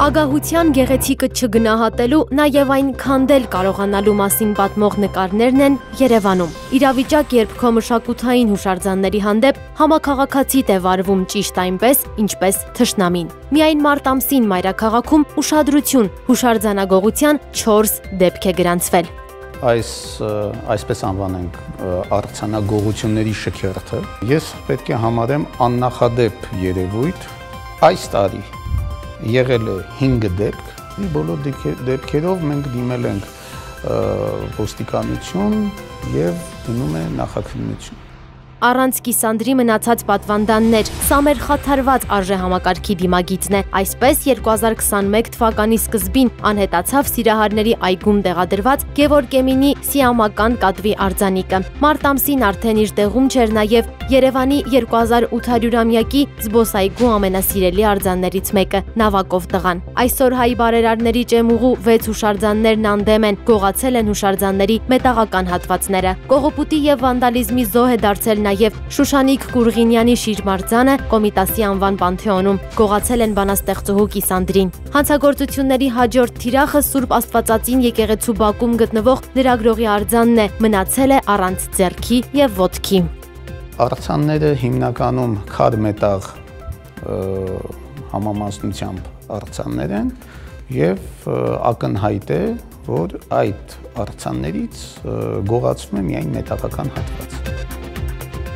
Ագահության գեղեցիկը չգնահատելու, նաև այն քանդել կարողանալու մասին պատմող նկարներն են Երևանում։ Իրավիճակ, երբ քո մշակութային հուշարձանների հանդեպ համակաղակացիտ է վարվում ճիշտ այնպես, ինչպես թշնամին։ Միայն մարտ ամսին մայրաքաղաքում ուշադրություն հուշարձանագողության 4 դեպք է գրանցվել այս այսպես անվանենք արցանագողությունների շքերթը ես պետք է համարեմ աննախադեպ երևույթ այս տարի եղել է 5 դեպք, բոլոր դեպքերով մենք դիմել ենք ոստիկանություն եւ գնում է նախաքննություն առանց կիսանդրի մնացած պատվանդաններ։ Սա մեր խաթարված արժեհամակարգի դիմագիծն է։ Այսպես 2021 թվականի սկզբին անհետացավ Սիրահարների այգում տեղադրված Գևորգ Էմինի սիամական կատվի արձանիկը։ Մարտ ամսին արդեն իր տեղում չէր նաև Երևանի 2800-ամյակի զբոսայգու ամենասիրելի արձաններից մեկը՝ Նավակով տղան։ Այսօր հայ բարերարների ճեմուղու 6 հուշարձաններն անդեմ են, գողացել են հուշարձանների մետաղական հատվածները։ Կողոպուտի եւ վանդալիզմի զոհ է դարձել նաև Շուշանիկ Գուրգինյանի շիրմարձանը Կոմիտասի անվան Պանթեոնում գողացել են բանաստեղծուհու Կիսանդրին։ Հանցագործությունների հաջորդ թիրախը Սուրբ Աստվածածին եկեղեցու Բաքում գտնվող լրագրողի արձանն է, մնացել է առանց ձեռքի եւ ոտքի։ Արձանները հիմնականում քար մետաղ համամասնությամբ արձաններ են եւ ակնհայտ է, որ այդ արձաններից գողացվում է միայն մետաղական հատված։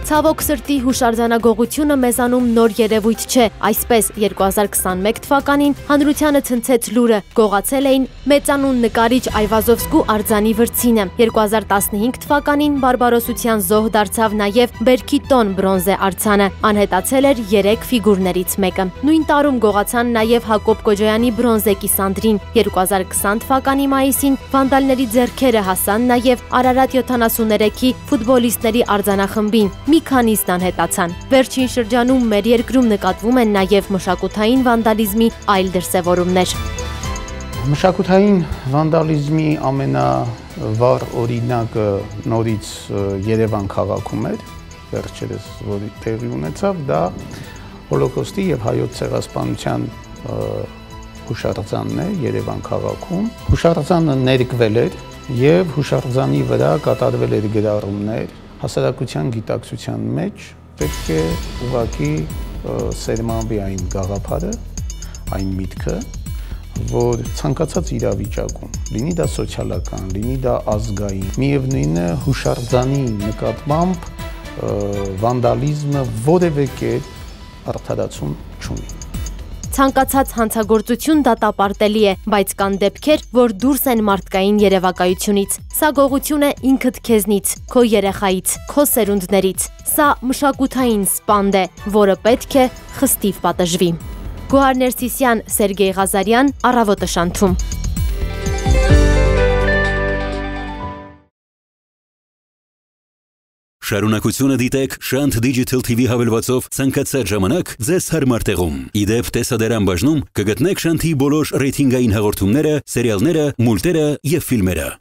Ցավոք սրտի հուշարձանագողությունը մեզանում նոր երևույթ չէ։ Այսպես 2021 թվականին հանրությանը ցնցեց լուրը, գողացել էին մեծանուն նկարիչ Այվազովսկու արձանի վրցինը։ 2015 թվականին բարբարոսության զոհ դարձավ նաև Բերքի տոն բրոնզե արձանը, անհետացել էր 3 ֆիգուրներից մեկը։ Նույն տարում գողացան նաև Հակոբ Կոջոյանի բրոնզե կիսանդրին։ 2020 թվականի մայիսին վանդալների ձեռքերը հասան նաև Արարատ 73-ի ֆուտբոլիստների արձանախմբին մի քանիսն անհետացան։ Վերջին շրջանում մեր երկրում նկատվում են նաև մշակութային վանդալիզմի այլ դրսևորումներ։ Մշակութային վանդալիզմի ամենավառ օրինակը նորից Երևան քաղաքում էր, վերջերս որի տեղի ունեցավ, դա հոլոկոստի եւ հայոց ցեղասպանության հուշարձանն է Երևան քաղաքում։ Հուշարձանը ներկվել էր եւ հուշարձանի վրա կատարվել էր գրառումներ հասարակության գիտակցության մեջ պետք է ուղակի սերմանվի այն գաղափարը, այն միտքը, որ ցանկացած իրավիճակում, լինի դա սոցիալական, լինի դա ազգային, միևնույնն է հուշարձանի նկատմամբ վանդալիզմը որևէ կերպ արդարացում չունի։ Ցանկացած հանցագործություն դատապարտելի է, բայց կան դեպքեր, որ դուրս են մարդկային երևակայությունից։ Սա գողություն է ինքդ քեզնից, քո երեխայից, քո սերունդներից։ Սա մշակութային սպանդ է, որը պետք է խստիվ պատժվի։ Գոհար Ներսիսյան, Սերգեյ Ղազարյան, Առավոտը շանթում։ Շարունակությունը դիտեք Shant Digital TV հավելվածով ցանկացած ժամանակ ձեզ հարմար տեղում։ Իդեպ տեսադարան բաժնում կգտնեք Shant-ի բոլոր ռեյթինգային հաղորդումները, սերիալները, մուլտերը եւ ֆիլմերը։